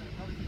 Big time,